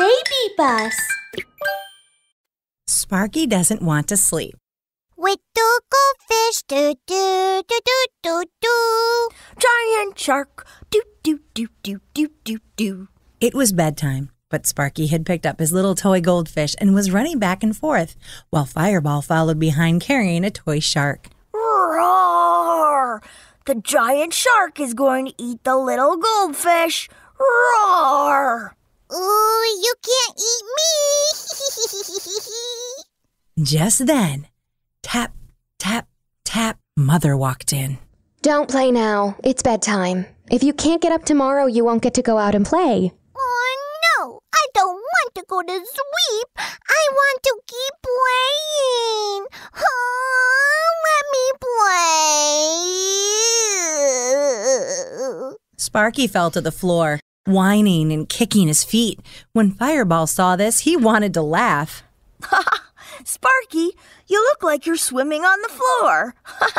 BabyBus. Sparky doesn't want to sleep. With the goldfish, do do do do do do. Giant shark, do do do do do do do. It was bedtime, but Sparky had picked up his little toy goldfish and was running back and forth, while Fireball followed behind carrying a toy shark. Roar! The giant shark is going to eat the little goldfish. Roar! Ooh, you can't eat me. Just then, tap, tap, tap, Mother walked in. Don't play now. It's bedtime. If you can't get up tomorrow, you won't get to go out and play. oh no, I don't want to go to sleep. I want to keep playing. Oh, let me play. Sparky fell to the floor, whining and kicking his feet. When Fireball saw this, he wanted to laugh. Sparky, you look like you're swimming on the floor.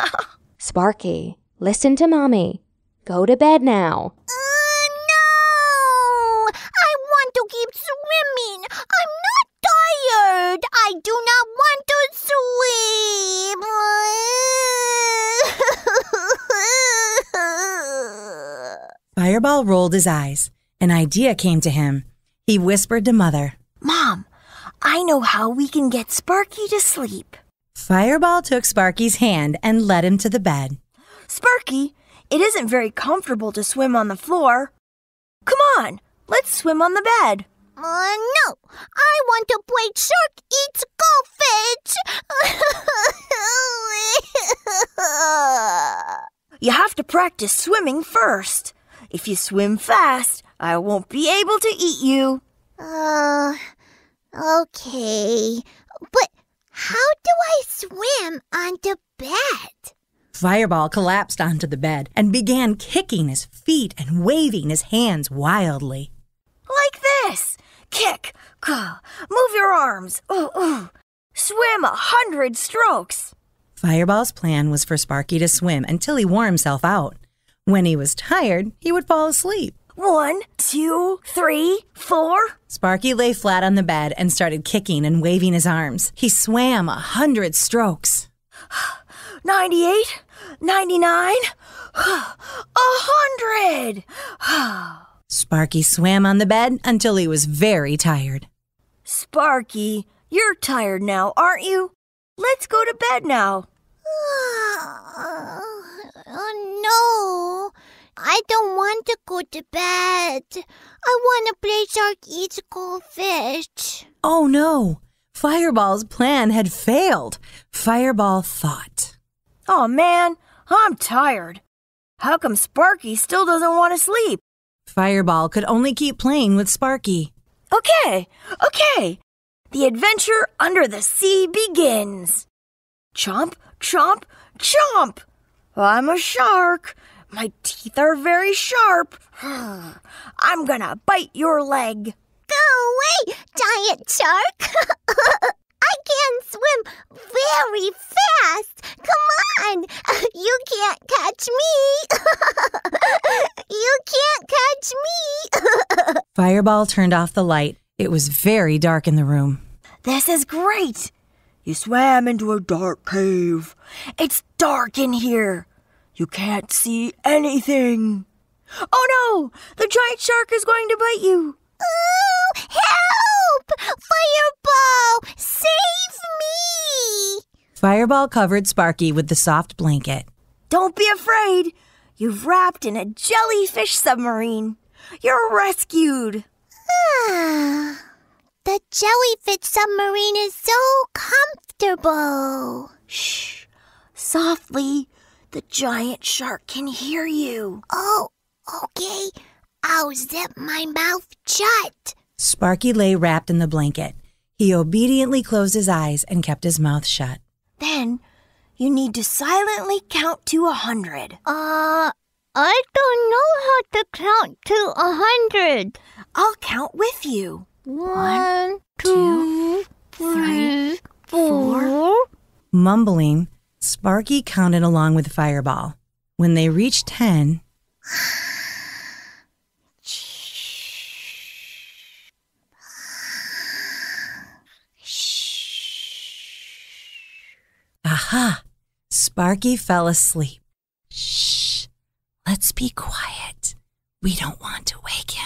Sparky, listen to Mommy. Go to bed now. Uh, no! I want to keep swimming. I'm not tired. I do not want to sleep. Fireball rolled his eyes. An idea came to him. He whispered to Mother. Mom, I know how we can get Sparky to sleep. Fireball took Sparky's hand and led him to the bed. Sparky, it isn't very comfortable to swim on the floor. Come on, let's swim on the bed. Uh, no, I want to play Shark Eats Goldfish. You have to practice swimming first. If you swim fast, I won't be able to eat you. uh, okay. But how do I swim onto the bed? Fireball collapsed onto the bed and began kicking his feet and waving his hands wildly. Like this. Kick. Gah. Move your arms. Ooh, ooh. Swim a hundred strokes. Fireball's plan was for Sparky to swim until he wore himself out. When he was tired, he would fall asleep. One, two, three, four. Sparky lay flat on the bed and started kicking and waving his arms. He swam a hundred strokes. 98, 99, a hundred. Sparky swam on the bed until he was very tired. Sparky, you're tired now, aren't you? Let's go to bed now. Oh no, I don't want to go to bed. I want to play Shark Eats Goldfish. Oh no! Fireball's plan had failed. Fireball thought. Oh man, I'm tired. How come Sparky still doesn't want to sleep? Fireball could only keep playing with Sparky. Okay, okay. The adventure under the sea begins. Chomp, chomp, chomp. I'm a shark. My teeth are very sharp. I'm gonna bite your leg. Go away, giant shark. I can swim very fast. Come on. You can't catch me. you can't catch me. Fireball turned off the light. It was very dark in the room. This is great. You swam into a dark cave. It's dark in here. You can't see anything. Oh no! The giant shark is going to bite you. Ooh, help! Fireball, save me! Fireball covered Sparky with the soft blanket. Don't be afraid. You've wrapped in a jellyfish submarine. You're rescued. Ah, the jellyfish submarine is so comfortable. Shh. Softly. The giant shark can hear you. Oh, okay. I'll zip my mouth shut. Sparky lay wrapped in the blanket. He obediently closed his eyes and kept his mouth shut. Then you need to silently count to a hundred. Uh, I don't know how to count to a hundred. I'll count with you. One, two, two, three, three, four. Mumbling, Sparky counted along with Fireball. When they reached 10, Aha! Sparky fell asleep. Shh! Let's be quiet. We don't want to wake him.